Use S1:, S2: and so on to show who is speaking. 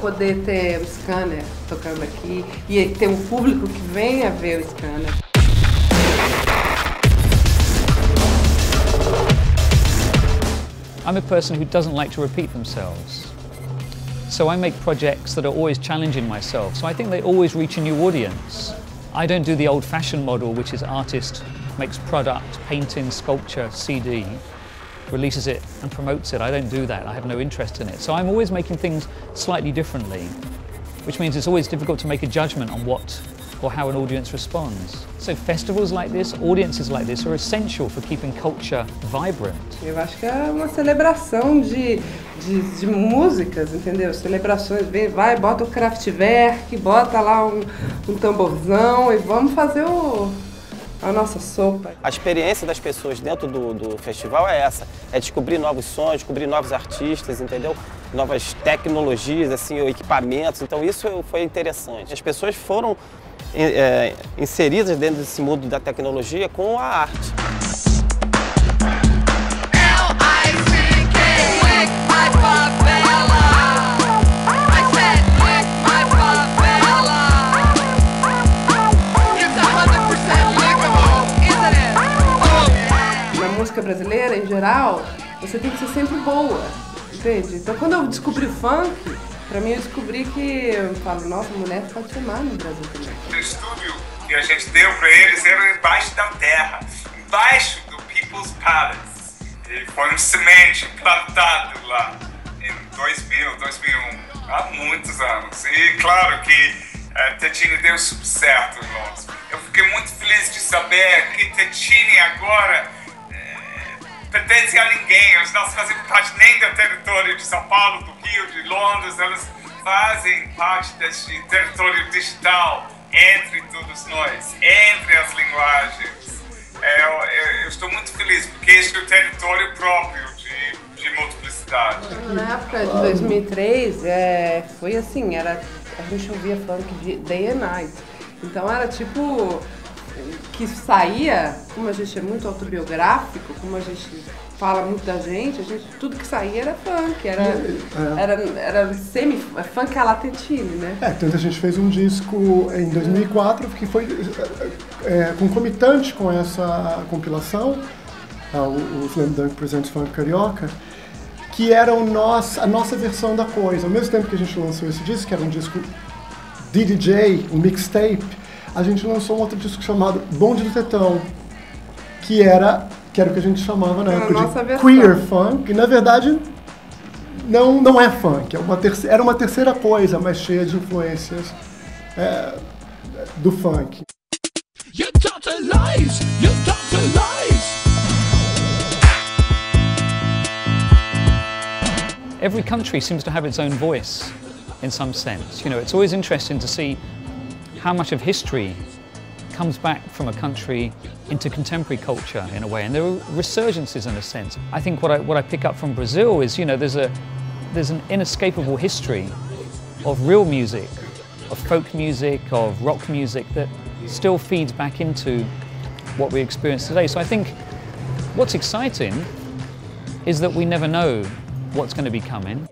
S1: poder ter o scanner tocando aqui e ter um público que venha ver o scanner.
S2: I'm a person who doesn't like to repeat themselves. So I make projects that are always challenging myself. So I think they always reach a new audience. I don't do the old-fashioned model, which is artist makes product, painting, sculpture, CD, releases it and promotes it. I don't do that. I have no interest in it. So I'm always making things slightly differently, which means it's always difficult to make a judgment on what or how an audience responds. So festivals like this, audiences like this are essential for keeping culture vibrant.
S1: Eu acho que é uma celebração de, de, de músicas, entendeu? Celebrações, vem, vai, bota o Kraftwerk, bota lá um, um tamborzão e vamos fazer o, a nossa sopa.
S3: A experiência das pessoas dentro do, do festival é essa, é descobrir novos sons, descobrir novos artistas, entendeu? Novas tecnologias, assim, equipamentos, então isso foi interessante. As pessoas foram é, inseridas dentro desse mundo da tecnologia com a arte.
S1: Música brasileira, em geral, você tem que ser sempre boa, entende? Então quando eu descobri o funk, Pra mim, eu descobri que eu falo, nossa, mulher pode ser no Brasil também.
S4: O estúdio que a gente deu pra eles era embaixo da terra, embaixo do People's Palace. E foi um semente plantado lá em 2000, 2001, há muitos anos. E claro que uh, Tetini deu super certo Londres. Eu fiquei muito feliz de saber que Tetini agora pertence a ninguém, elas não fazem parte nem do território de São Paulo, do Rio, de Londres, elas fazem parte desse território digital entre todos nós, entre as linguagens. É, eu, eu, estou muito feliz porque esse é o território próprio de, de multiplicidade.
S1: Na época de 2003, é, foi assim, era, a gente ouvia funk de night. Então era tipo que saía, como a gente é muito autobiográfico, como a gente fala muito da gente, a gente tudo que saía era funk, era, é. era, era semi funk à latetine, né?
S5: É, tanto a gente fez um disco em 2004 que foi é, concomitante com essa compilação, o, o Slam Dunk Presents Funk Carioca, que era o nosso, a nossa versão da coisa. Ao mesmo tempo que a gente lançou esse disco, que era um disco DDJ, um mixtape, a gente lançou um outro disco chamado Bonde do Tetão, que era, que era o que a gente chamava na época de versão. queer funk, e na verdade não, não é funk, é uma terceira, era uma terceira coisa, mas cheia de influências é, do funk. You lies, you lies.
S2: Every country seems to have its own voice in some sense. You know, it's always interesting to see how much of history comes back from a country into contemporary culture in a way, and there are resurgences in a sense. I think what I, what I pick up from Brazil is, you know, there's, a, there's an inescapable history of real music, of folk music, of rock music that still feeds back into what we experience today. So I think what's exciting is that we never know what's going to be coming.